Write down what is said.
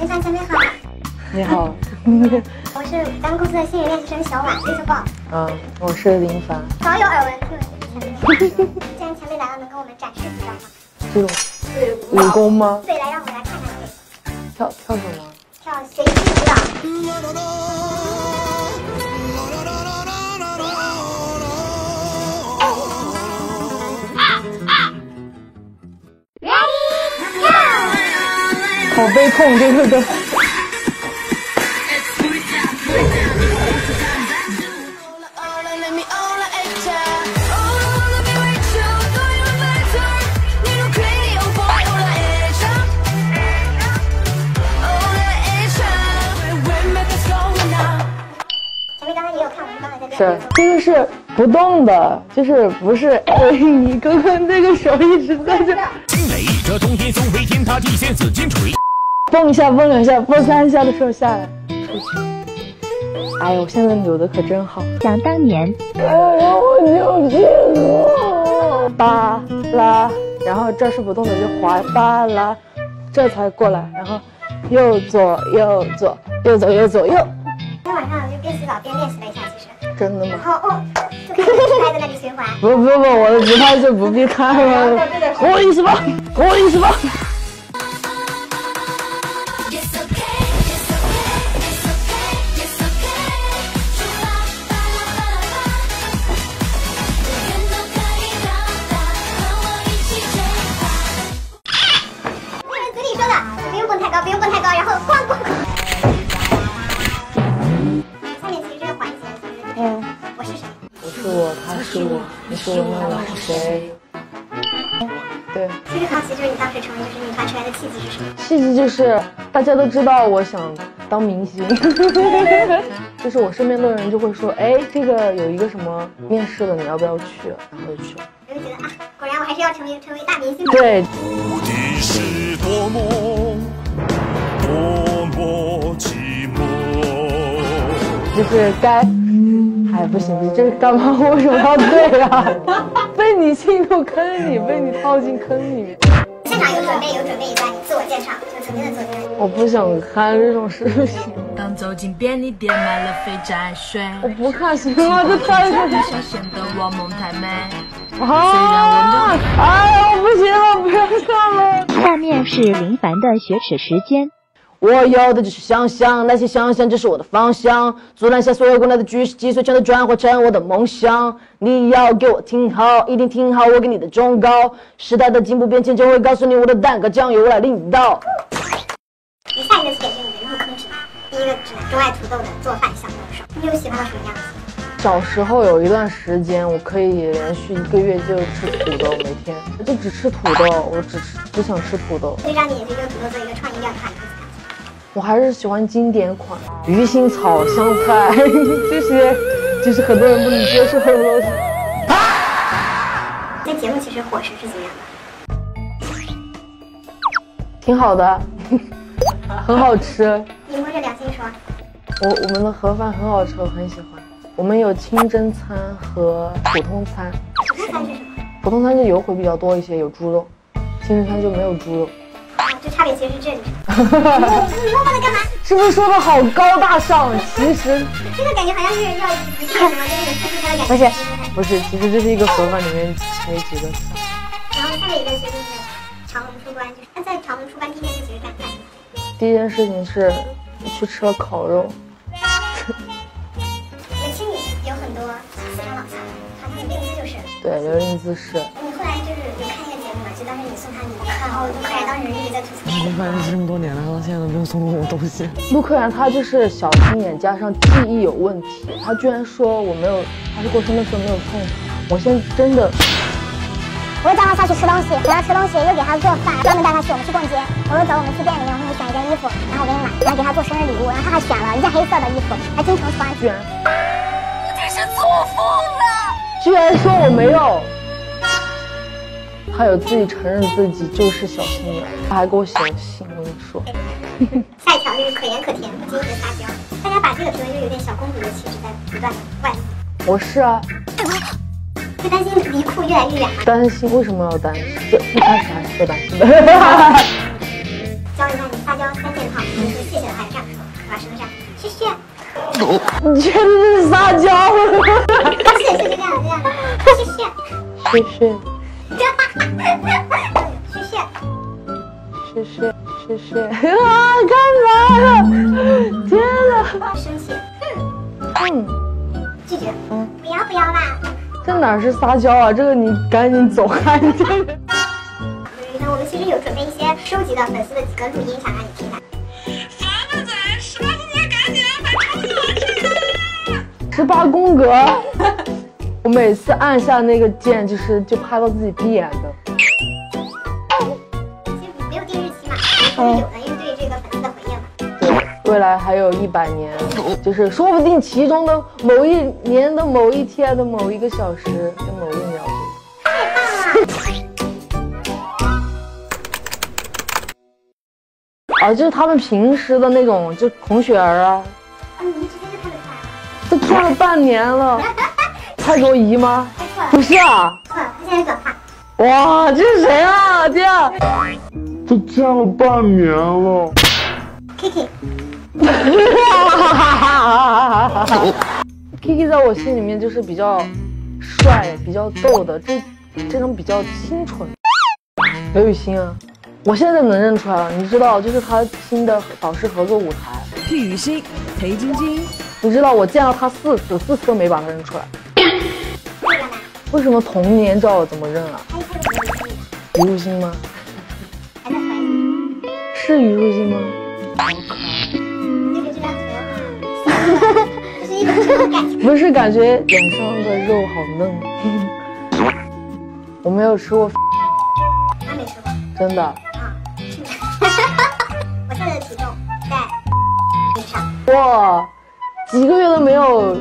嗯，前辈好，你好，我是咱们公司的新人练习生小婉，微秀报，嗯，我是林凡，早有耳闻，听闻前辈。既然前辈来了，能给我们展示几招吗？这种武功吗？对，来让我们来看看这个，跳跳什么？跳随机舞蹈。我们刚才在这。个是不动的，就是不是 哎，你刚刚那个手一直在这。惊雷，这通天修为，天塌地陷紫金锤。蹦一下，蹦两下，蹦三下的时候下来出去。哎呦，我现在扭的可真好。想当年，哎呀，我扭屁股。巴拉，然后这是不动的，就滑巴拉，这才过来，然后右左右左右左右左右，今天晚上就边洗澡边练习了一下，其实，真的吗然？后哦，就开始直拍在那里循环。不不不，我的直拍就不必看了，跟我一起吧，跟我一起吧。是我，你是我，是谁？对，其实好奇就是你当时成为就是女团出来的契机是什么？契机就是大家都知道我想当明星，就是我身边的人就会说，哎，这个有一个什么面试的，你要不要去？然后就去了。我就觉得啊，果然我还是要成为成为大明星。对，就是该，哎，不行不行，这个干嘛？我为什么要对啊？被你进入坑里，被你套进坑里面。现场有准备有准备一段你自我介绍，就曾经的作品。我不想看这种视频，当走进便利店，买了肥宅水。我不看行吗？这太小小显得我梦太美。啊！哎呀，我不行了，不要看了。下面是林凡的雪耻时间。我要的只是想象，那些想象就是我的方向。阻拦下所有过来的巨石击碎，全都转化成我的梦想。你要给我听好，一定听好我给你的忠告。时代的进步变迁就会告诉你，我的蛋糕酱由我来领导。你下一个是你的入坑指南，第一个指南钟爱土豆的做饭小能手，你有喜欢到什么样子？小时候有一段时间，我可以连续一个月就吃土豆，每天我就只吃土豆，我只吃只想吃土豆。所以让你也是一个土豆做一个创意料理？我还是喜欢经典款，鱼腥草、香菜 这些，就是很多人不能接受的东西。在 节目其实伙食是怎么样的？挺好的，很好吃。你摸着良心说，我我们的盒饭很好吃，我很喜欢。我们有清真餐和普通餐，普通餐是什么？普通餐就油会比较多一些，有猪肉；清真餐就没有猪肉。差别其实是这里。你摸摸的干嘛？是不是说的好高大上？其实这个感觉好像是要不是什么，就是特殊的感觉。不是不是，其实这是一个盒饭里面切几个菜。然后下面一个其实就是长隆出关，就是那在长隆出关第一件事情是干干什么？第一件事情是去吃了烤肉，文青里有很多四川老乡，他们的名字就是。对，有看一个节目嘛，就当时你送他礼物，然后陆克然当时一直在吐槽。反正这么多年了，到现在都没有送过我东西。陆克然他就是小心眼加上记忆有问题，他居然说我没有，他是过生日的时候没有送他。我现在真的我又叫他下去吃东西，给他吃东西，又给他做饭，专门带他去我们去逛街。我说走，我们去店里面，我说你选一件衣服，然后我给你买，然后给他做生日礼物，然后他还选了一件黑色的衣服，还经常穿。居然这是作风了。居然说我没有，还有自己承认自己就是小心眼，他还给我写信，我跟你说。下一条就是可盐可甜，精神撒娇。大家把这个评论就有点小公主的气质在不断外。我是啊。会担心离库越来越远吗？担心？为什么要担心？就一开始还是担心的。教一下你撒娇三件套，就是谢谢的话这样说，是吧？是不是？谢谢。你确定是撒娇吗？谢谢谢谢谢谢谢谢谢谢。谢谢谢谢啊！干嘛呀？天哪！生气，哼嗯，拒绝。嗯不要不要啦。这哪是撒娇啊？这个你赶紧走开！这个我们其实有准备一些收集的粉丝的几个录音，想让你听一下。十八宫格，我每次按下那个键，就是就拍到自己闭眼的。是有的，因为对这个粉丝的回应嘛。对，未来还有一百年，就是说不定其中的某一年的某一天的某一个小时的某一秒钟。太棒了！啊，就是他们平时的那种，就孔雪儿啊，啊，你直接就看得出来了。都看了半年了，蔡卓宜吗？不是啊，错了，他现在短发。哇，这是谁啊？天啊！都见了半年了。Kiki，Kiki 在我心里面就是比较帅、比较逗的，这这种比较清纯。刘雨欣啊，我现在能认出来了，你知道，就是他新的导师合作舞台，替雨欣、裴晶晶，你知道我见了他四次，四次都没把他认出来？为什么童年照怎么认啊？他一开始没有注意的，虞书欣吗？是虞书欣吗？就是这张图。不是，感觉脸上的肉好嫩。我没有吃过，还没吃过真的。啊。我现在的体重在以上，哇，几个月都没有